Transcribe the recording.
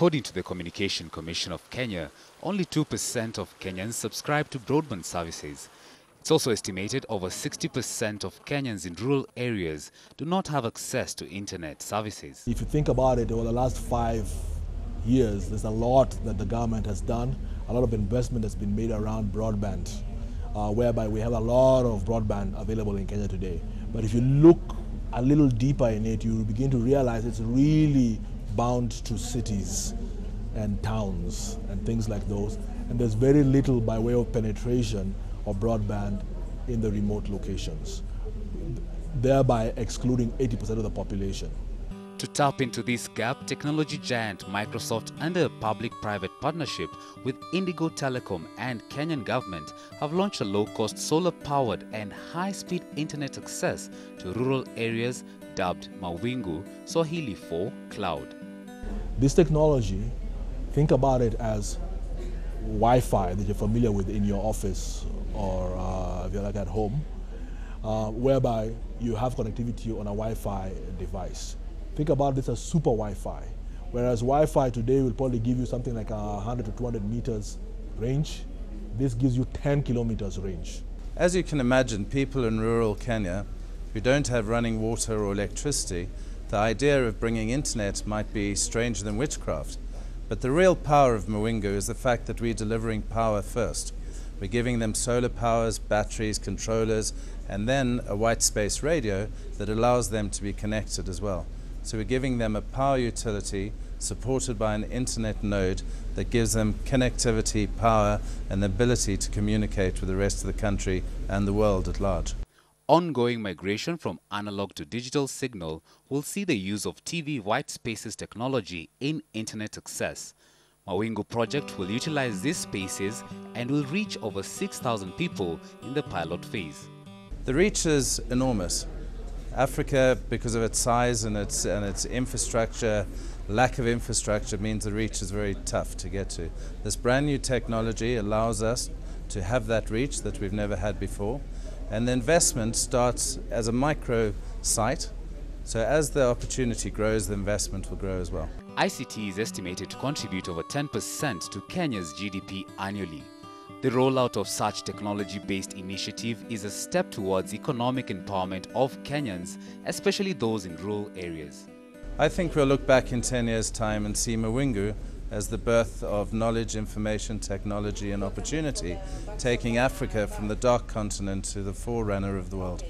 According to the Communication Commission of Kenya, only 2% of Kenyans subscribe to broadband services. It's also estimated over 60% of Kenyans in rural areas do not have access to internet services. If you think about it, over the last five years, there's a lot that the government has done. A lot of investment has been made around broadband, uh, whereby we have a lot of broadband available in Kenya today. But if you look a little deeper in it, you begin to realize it's really bound to cities and towns and things like those. And there's very little by way of penetration of broadband in the remote locations, thereby excluding 80% of the population. To tap into this gap, technology giant Microsoft, under a public-private partnership with Indigo Telecom and Kenyan government, have launched a low-cost solar-powered and high-speed internet access to rural areas dubbed Mawingu Swahili for Cloud. This technology, think about it as Wi-Fi that you're familiar with in your office or uh, if you're like at home, uh, whereby you have connectivity on a Wi-Fi device. Think about this as super Wi-Fi, whereas Wi-Fi today will probably give you something like 100 to 200 meters range. This gives you 10 kilometers range. As you can imagine, people in rural Kenya who don't have running water or electricity, the idea of bringing internet might be stranger than witchcraft. But the real power of Mawingu is the fact that we're delivering power first. We're giving them solar powers, batteries, controllers, and then a white space radio that allows them to be connected as well. So we're giving them a power utility supported by an internet node that gives them connectivity, power, and the ability to communicate with the rest of the country and the world at large. Ongoing migration from analog to digital signal will see the use of TV white spaces technology in internet access. Mawingu project will utilize these spaces and will reach over 6,000 people in the pilot phase. The reach is enormous. Africa, because of its size and its, and its infrastructure, lack of infrastructure means the reach is very tough to get to. This brand new technology allows us to have that reach that we've never had before. And the investment starts as a micro site. So as the opportunity grows, the investment will grow as well. ICT is estimated to contribute over 10% to Kenya's GDP annually. The rollout of such technology-based initiative is a step towards economic empowerment of Kenyans, especially those in rural areas. I think we'll look back in 10 years' time and see Mawingu as the birth of knowledge, information, technology and opportunity, taking Africa from the dark continent to the forerunner of the world.